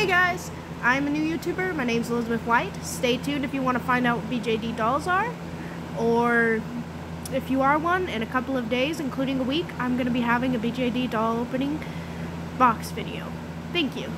Hey guys, I'm a new YouTuber. My name's Elisabeth White. Stay tuned if you want to find out what BJD dolls are. Or if you are one, in a couple of days, including a week, I'm going to be having a BJD doll opening box video. Thank you.